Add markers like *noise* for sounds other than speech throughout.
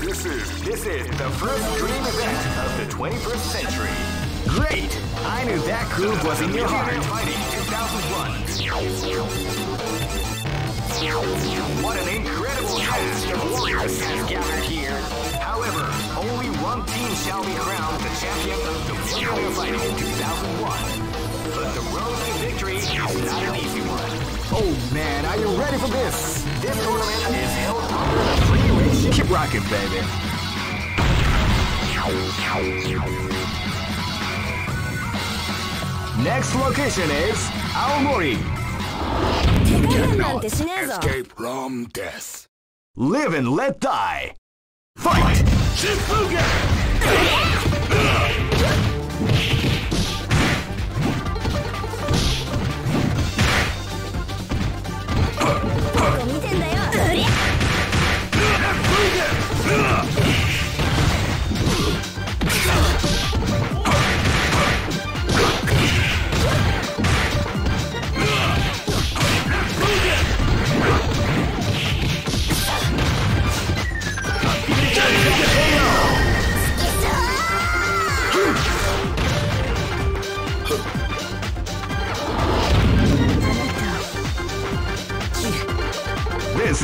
This is this is the first dream event of the 21st century. Great! I knew that groove was in your heart. Fighting 2001. What an incredible cast of warriors has gathered here. However, only one team shall be crowned the champion of the Millionaire Fighting 2001. But the road to victory is not an easy one. Oh man, are you ready for this? This tournament is held under the. Keep rocking, baby. Next location is Aomori. Escape from death. Live and let die. Fight! Shifuge! *laughs*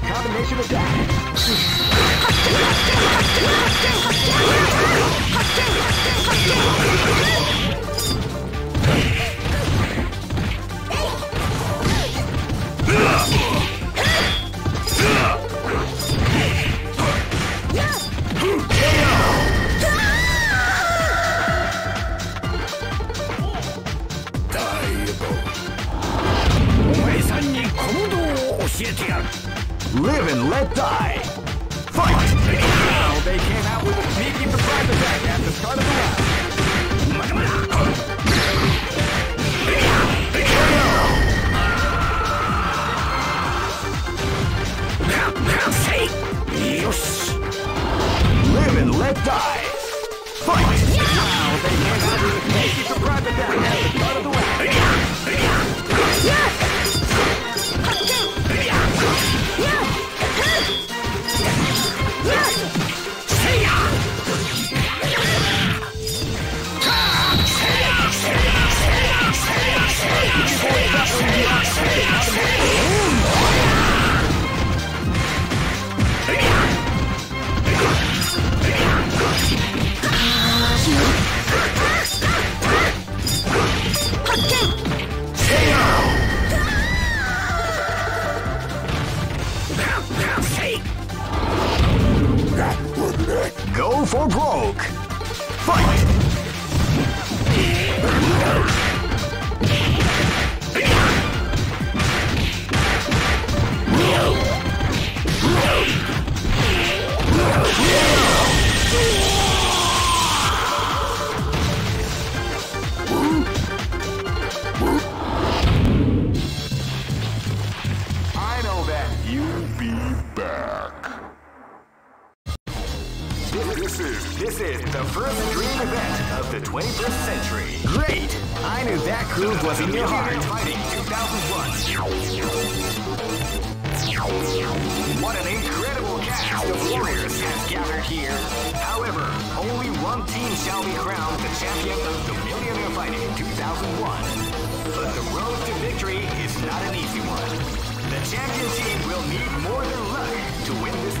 the combination attack. Live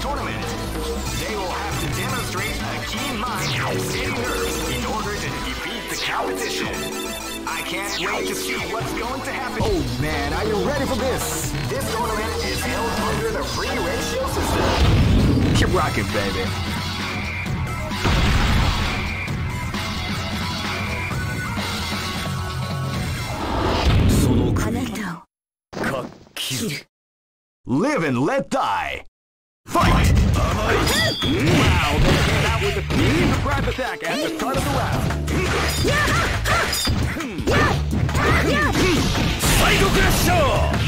tournament. They will have to demonstrate a keen mind and nerves in order to defeat the competition. I can't wait to see what's going to happen. Oh man, are you ready for this? This tournament is held under the free ratio system. Keep rocking, baby. Live and let die. Fight! Wow, they came out with a sneaky surprise attack at the start of the round. Fight of the show!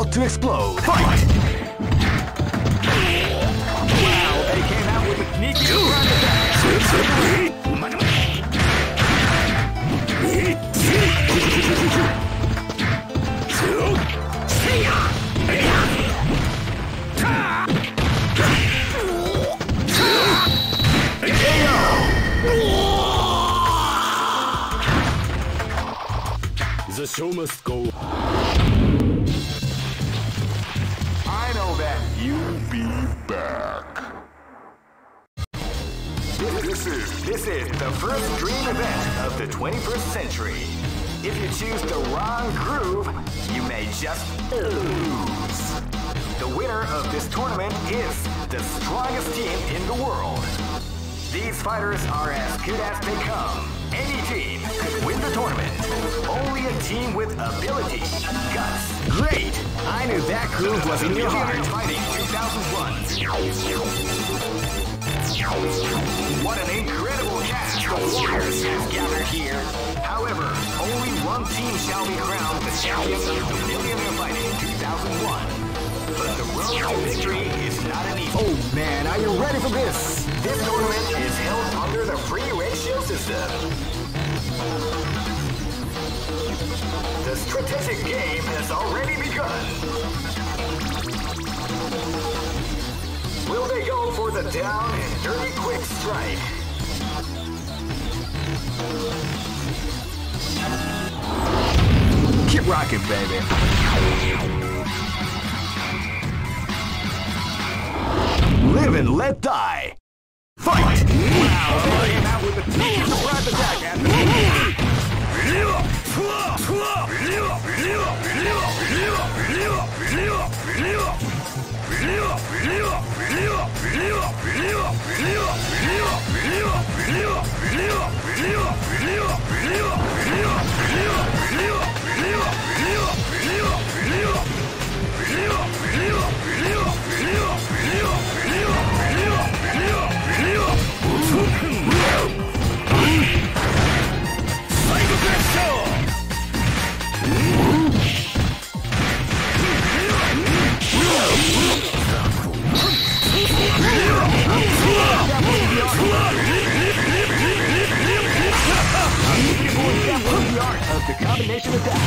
about to explode. Fight! Wow, they came out with a sneaky. The show must go Fighters are as good as they come. Any team could win the tournament. Only a team with ability, guts. Great! I knew that groove was in your heart. Millionaire Fighting 2001. What an incredible cast of warriors has gathered here. However, only one team shall be crowned the champions of the Millionaire Fighting 2001. But the road to victory is not an easy. Oh man, are you ready for this? This tournament is under the free ratio system. The strategic game has already begun. Will they go for the down and dirty quick strike? Keep rocking, baby. Live and let die. Fight! Wow, they of the combination attack.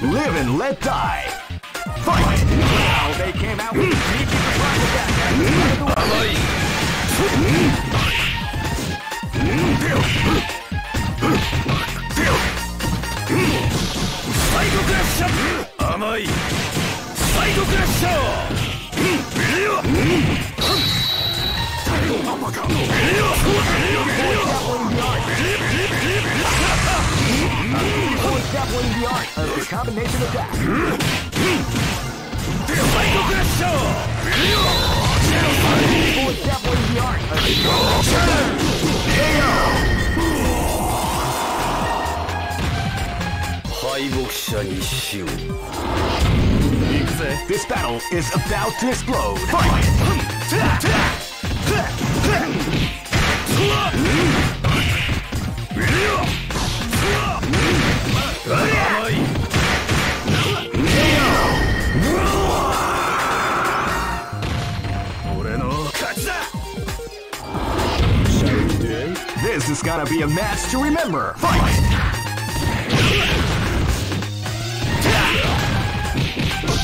Live and let die. Fight! Now they came out with a sneaky surprise attack at the start of the round. サイドクラッシャー甘いサイドクラッシャー敗北者に死を。This battle is about to explode. Fight! This is gonna be a match to remember. Fight!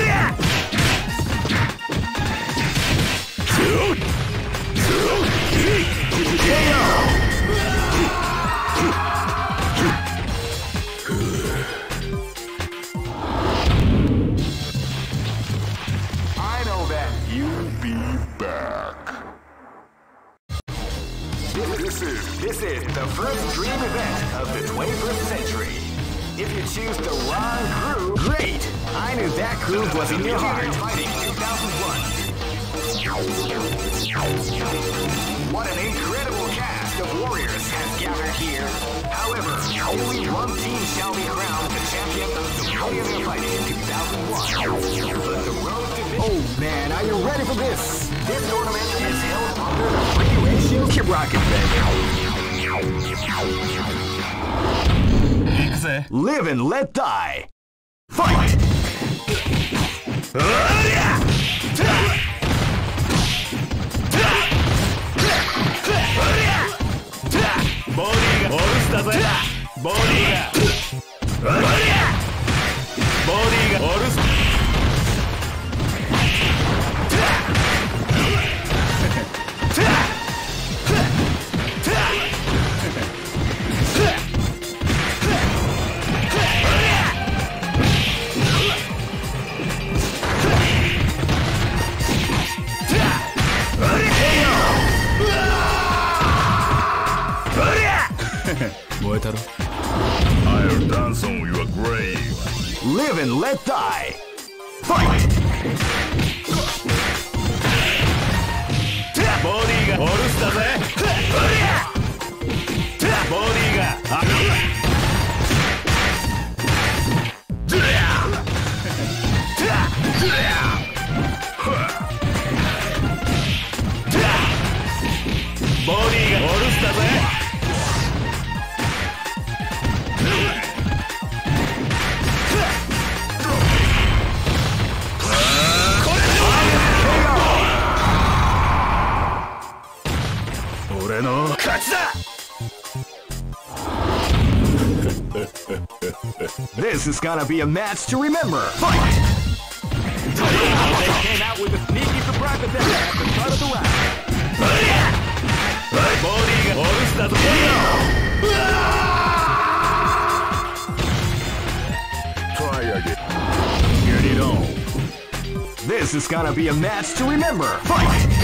りゃ！was in your heart. What an incredible cast of warriors has gathered here. However, only one team shall be crowned the champion of the Millionaire Fighting in 2001. But the road to Oh man, are you ready for this? This tournament is held under the regulations. Keep rocking, baby. Live and let die. Fight! ボディー。が and let die. This is gonna be a match to remember. Fight! They came out with a sneaky surprise attack at the start of the round. Try again. Get it on. This is gonna be a match to remember. Fight!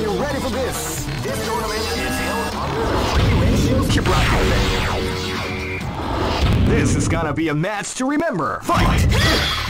Are you ready for this? This tournament is held under the free ratio. Keep This is gonna be a match to remember. Fight!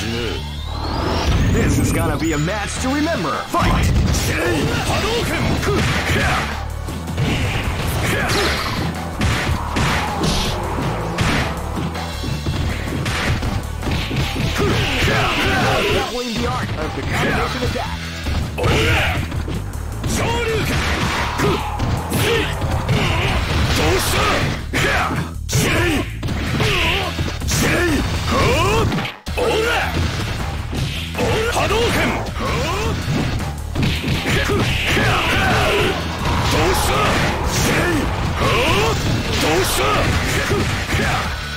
This is gonna be a match to remember. Fight! Dabbling the art of the combination attack. I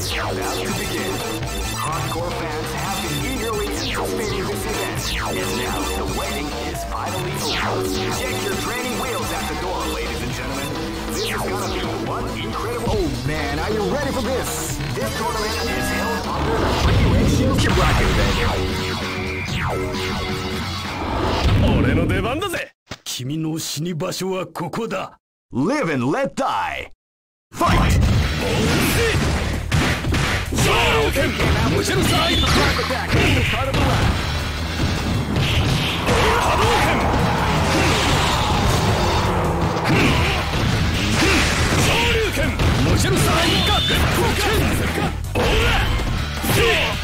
is about to begin. Hardcore fans have been eagerly anticipating this event, and now the waiting is finally over. Check your training wheels at the door, ladies and gentlemen. This is gonna be one incredible. Oh man, are you ready for this? This tournament is held under the free ratio. Keep rocking, baby. 俺の出番だぜ君の死に場所はここだ Live and let die. Fight! 上剣 無限サイドアタックカルブラ波動拳昇竜拳無限サイドガッグコケンオーラ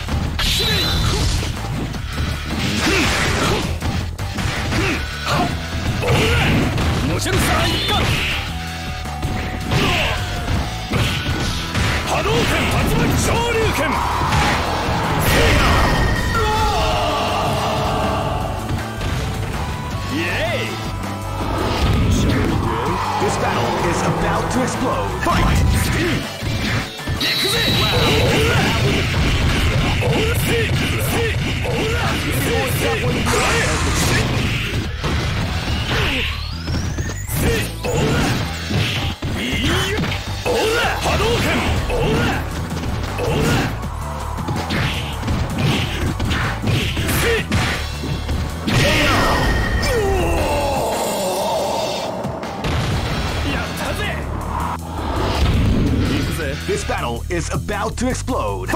about to explode.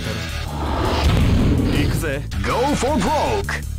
Daddy. Go for broke.